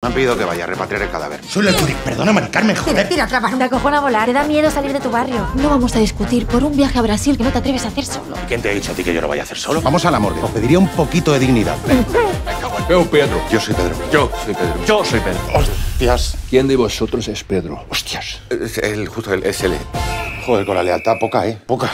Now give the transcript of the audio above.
Me han pedido que vaya a repatriar el cadáver. Soy la Turic, perdona, Carmen, joder. Tira atrás, Te acojona volar, te da miedo salir de tu barrio. No vamos a discutir por un viaje a Brasil que no te atreves a hacer solo. ¿Quién te ha dicho a ti que yo lo vaya a hacer solo? Vamos a la morgue. Os pediría un poquito de dignidad. Yo, Pedro. Yo soy Pedro. Yo soy Pedro. Yo soy Pedro. Hostias. ¿Quién de vosotros es Pedro? Hostias. Es el, justo el, es. Joder, con la lealtad poca, ¿eh? Poca.